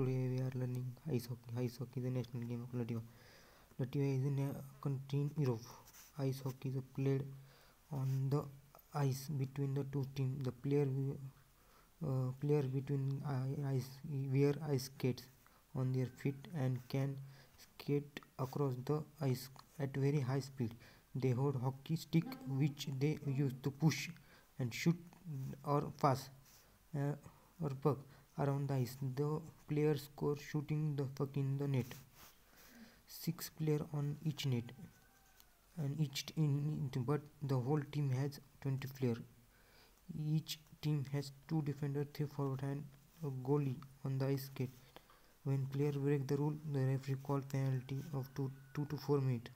Today we are learning ice hockey. Ice hockey is a national game of Latvia. Latvia is a country in Europe. Ice hockey is played on the ice between the two teams. The player uh, player between ice wear ice skates on their feet and can skate across the ice at very high speed. They hold hockey stick which they use to push and shoot or pass uh, or puck around the ice. The player score shooting the puck in the net. Six players on each net and each in but the whole team has 20 players. Each team has two defenders, three forward and a goalie on the ice skate. When player break the rule, the referee call penalty of two, two to four minutes.